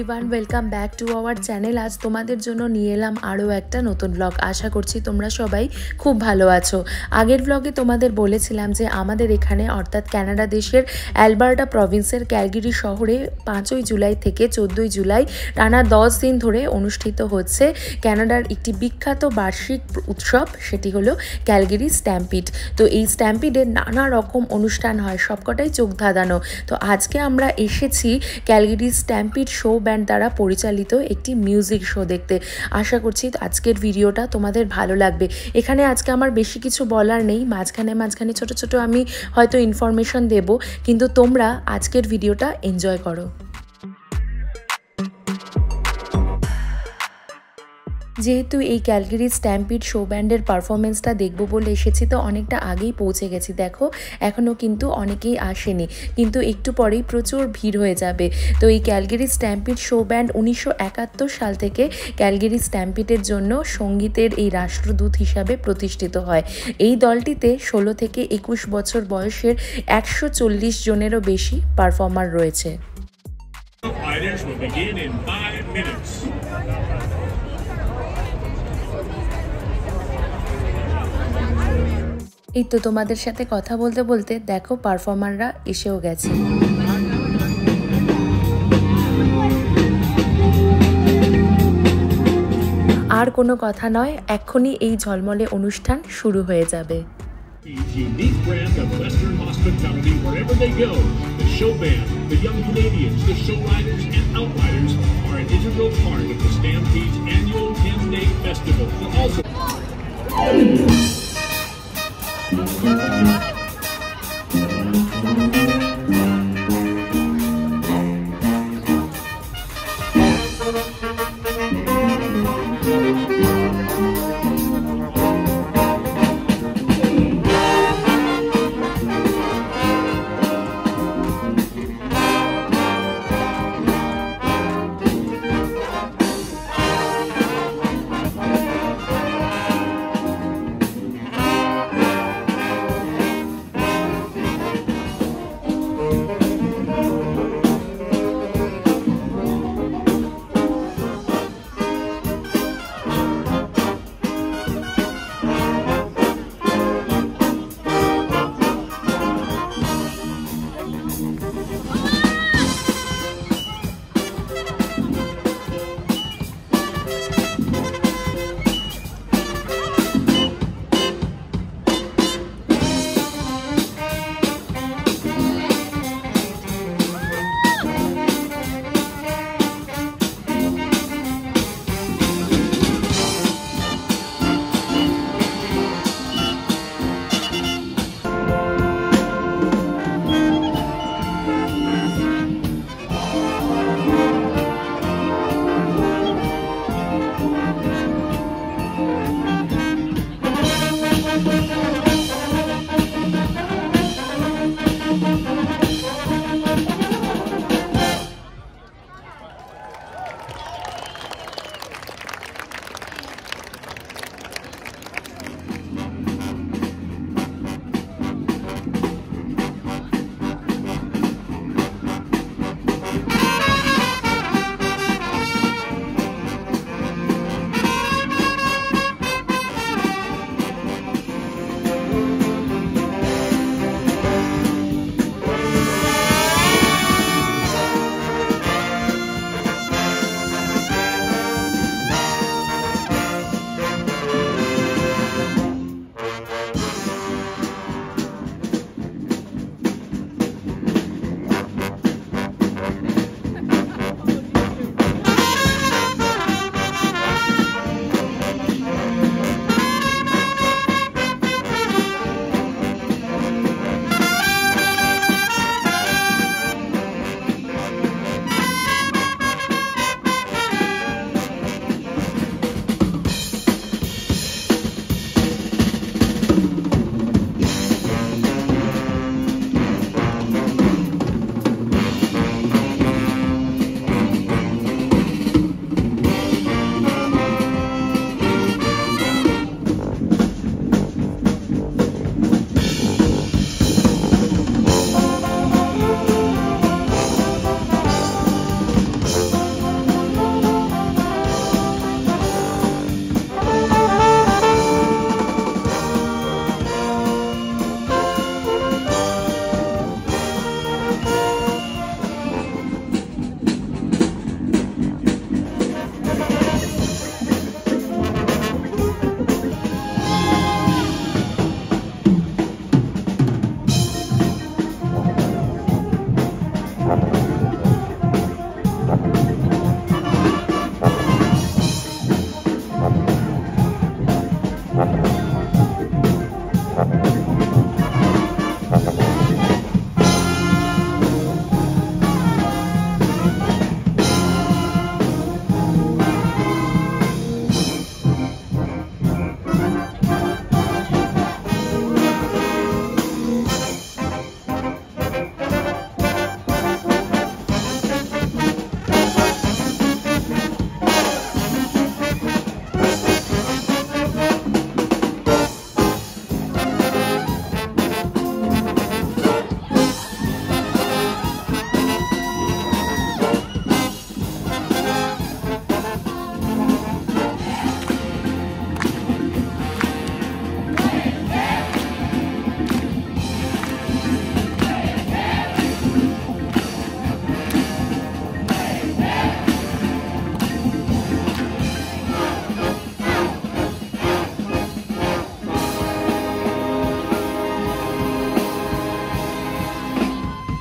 Everyone welcome back to our channel আজ তোমাদের জন্য নিয়ে এলাম আরও একটা নতুন ব্লগ আশা করছি তোমরা সবাই খুব ভালো আছো। আগের ব্লগে তোমাদের বলেছিলাম যে আমাদের এখানে, অর্থাৎ ক্যানাডা দেশের অ্যালবার্টা প্রভিন্সের ক্যালগিরি শহরে পাঁচই জুলাই থেকে চোদ্দোই জুলাই টানা দশ দিন ধরে অনুষ্ঠিত হচ্ছে ক্যানাডার একটি বিখ্যাত বার্ষিক উৎসব, সেটি হলো ক্যালগিরি স্ট্যাম্পিড তো এই স্ট্যাম্পিডের নানা রকম অনুষ্ঠান হয়, সবকটাই চোখ ধাঁধানো। তো আজকে আমরা এসেছি ক্যালগিরি স্ট্যাম্পিড শো ব্যান্ড দ্বারা পরিচালিত একটি মিউজিক শো দেখতে। আশা করছি আজকের ভিডিওটা তোমাদের ভালো লাগবে। এখানে আজকে আমার বেশি কিছু বলার নেই। মাঝখানে মাঝখানে ছোট ছোট আমি হয়তো ইনফরমেশন দেব। কিন্তু তোমরা আজকের ভিডিওটা এনজয় করো। যেহেতু এই ক্যালগেরি স্ট্যাম্পিড শো ব্যান্ডের পারফরমেন্সটা দেখব বলে এসেছি, তো অনেকটা আগেই পৌঁছে গেছি। দেখো, এখনও কিন্তু অনেকেই আসেনি, কিন্তু একটু পরেই প্রচুর ভিড় হয়ে যাবে। তো এই ক্যালগেরি স্ট্যাম্পিড শো ব্যান্ড উনিশশো একাত্তর সাল থেকে ক্যালগেরি স্ট্যাম্পিডের জন্য সঙ্গীতের এই রাষ্ট্রদূত হিসাবে প্রতিষ্ঠিত হয়। এই দলটিতে ষোলো থেকে একুশ বছর বয়সের একশো চল্লিশ জনেরও বেশি পারফর্মার রয়েছে। এই তো তোমাদের সাথে কথা বলতে বলতে দেখো পারফর্মাররা এসেও গেছে আর কোনো কথা নয়, এক্ষুনি এই ঝলমলে অনুষ্ঠান শুরু হয়ে যাবে Thank you. Thank you.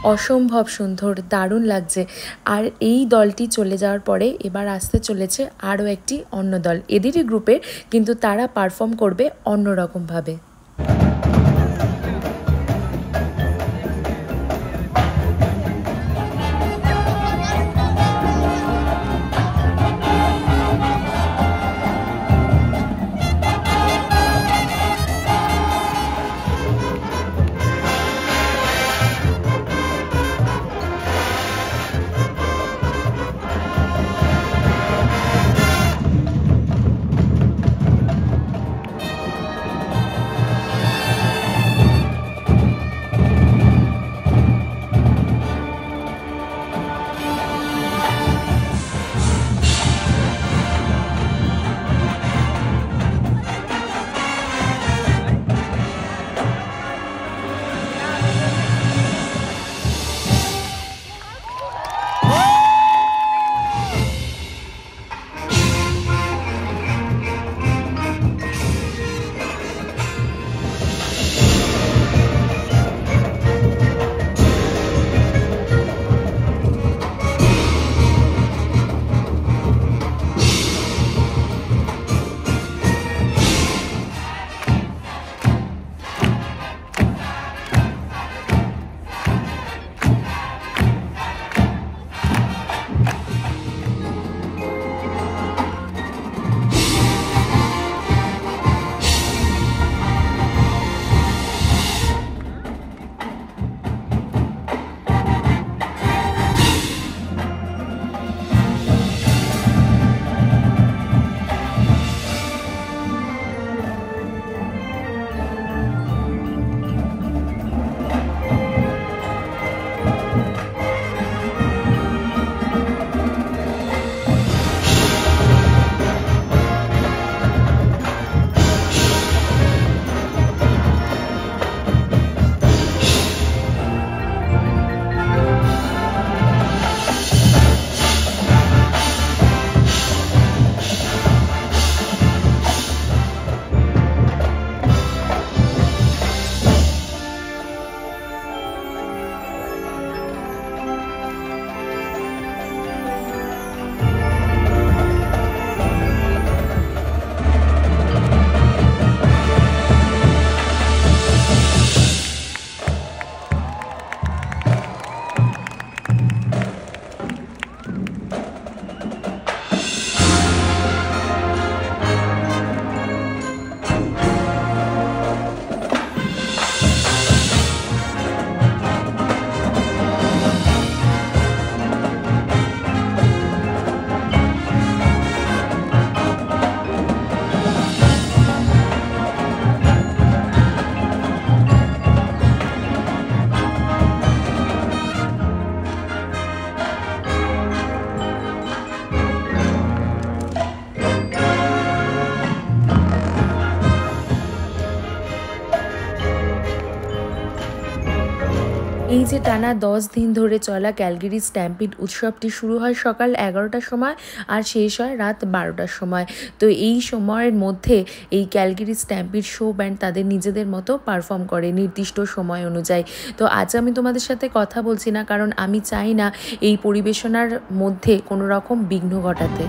অসম্ভব সুন্দর, দারুণ লাগছে। আর এই দলটি চলে যাওয়ার পরে এবার আসতে চলেছে আরও একটি অন্য দল। এদেরই গ্রুপের কিন্তু তারা পারফর্ম করবে অন্য যে টানা দশ দিন ধরে চলা ক্যালগেরি স্ট্যাম্পিড উৎসবটি শুরু হয় সকাল এগারোটার সময় আর শেষ হয় রাত বারোটার সময়। তো এই সময়ের মধ্যে এই ক্যালগেরি স্ট্যাম্পিড শো ব্যান্ড তাদের নিজেদের মতো পারফর্ম করে নির্দিষ্ট সময় অনুযায়ী। তো আজ আমি তোমাদের সাথে কথা বলছি না, কারণ আমি চাই না এই পরিবেশনার মধ্যে কোনো রকম বিঘ্ন ঘটাতে।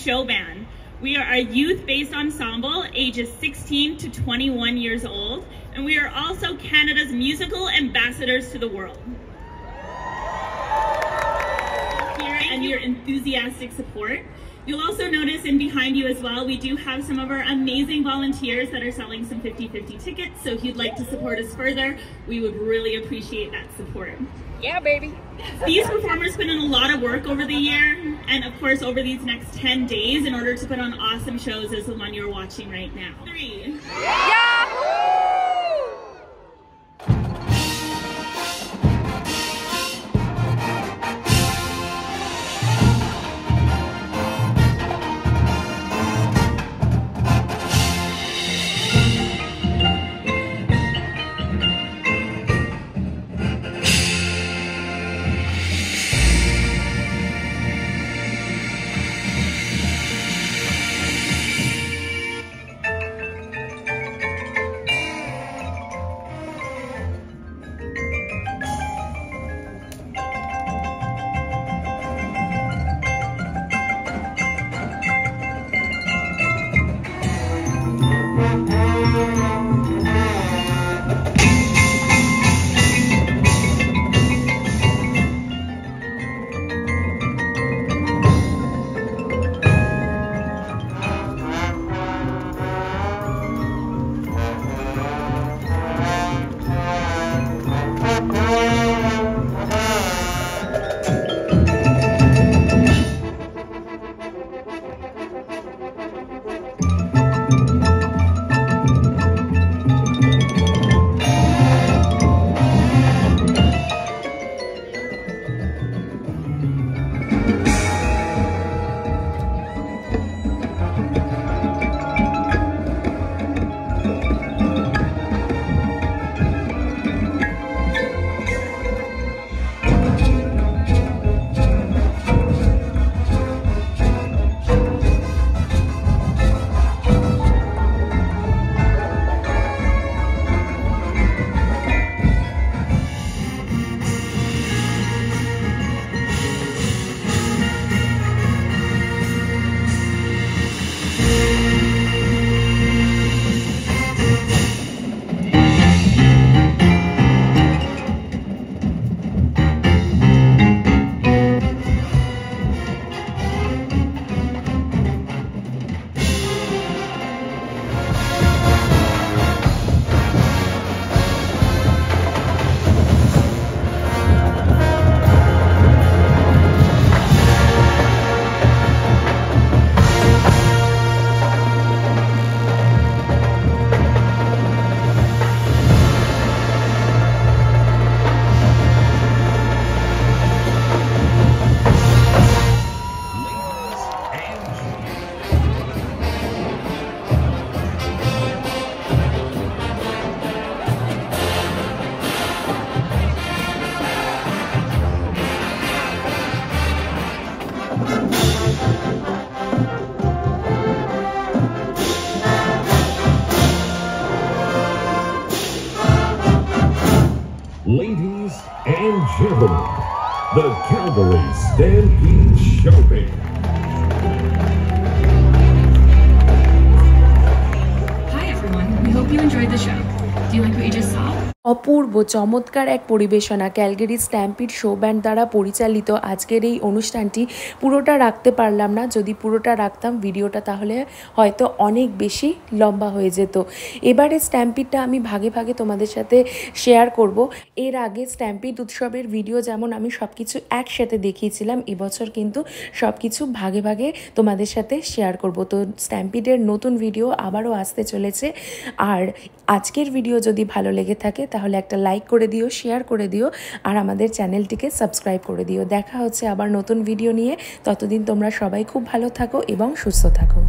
Show Band. We are a youth based ensemble ages 16 to 21 years old, and we are also Canada's musical ambassadors to the world. Here and your enthusiastic support. You'll also notice in behind you as well, we do have some of our amazing volunteers that are selling some 50-50 tickets. So if you'd like to support us further, we would really appreciate that support. Yeah, baby. These performers put in a lot of work over the year and of course over these next 10 days in order to put on awesome shows as the one you're watching right now. Three. Ladies and gentlemen, the Calgary Stampede Show Band. Hi everyone, we hope you enjoyed the show. Do you like what you just saw? অপূর্ব, চমৎকার এক পরিবেশনা। Calgary Stampede show band দ্বারা পরিচালিত আজকের এই অনুষ্ঠানটি পুরোটা রাখতে পারলাম না। যদি পুরোটা রাখতাম, ভিডিওটা তাহলে হয়তো অনেক বেশি লম্বা হয়ে যেত। এবারে স্ট্যাম্পিডটা আমি ভাগে ভাগে তোমাদের সাথে শেয়ার করব। এর আগে স্ট্যাম্পিড উৎসবের ভিডিও যেমন আমি সব কিছু একসাথে দেখিয়েছিলাম, এবছর কিন্তু সব কিছু ভাগে ভাগে তোমাদের সাথে শেয়ার করব। তো স্ট্যাম্পিডের নতুন ভিডিও আবারও আসতে চলেছে। আর আজকের ভিডিও যদি ভালো লেগে থাকে তাহলে একটা লাইক করে দিও শেয়ার করে দিও আর আমাদের চ্যানেলটিকে সাবস্ক্রাইব করে দিও। দেখা হচ্ছে আবার নতুন ভিডিও নিয়ে। ততদিন তোমরা সবাই খুব ভালো থাকো এবং সুস্থ থাকো।